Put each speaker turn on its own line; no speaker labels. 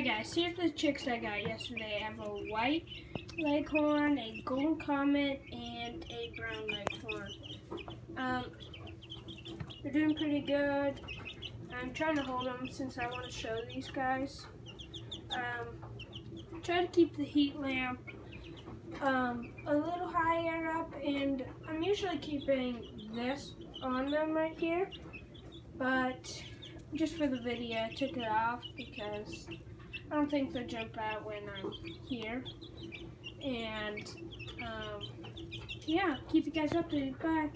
Alright guys, here's the chicks I got yesterday. I have a white leghorn, a golden comet, and a brown leghorn. Um, they're doing pretty good. I'm trying to hold them since I want to show these guys. Um, try to keep the heat lamp um, a little higher up and I'm usually keeping this on them right here but just for the video I took it off because I don't think they'll jump out when I'm here. And um, yeah keep you guys updated. Bye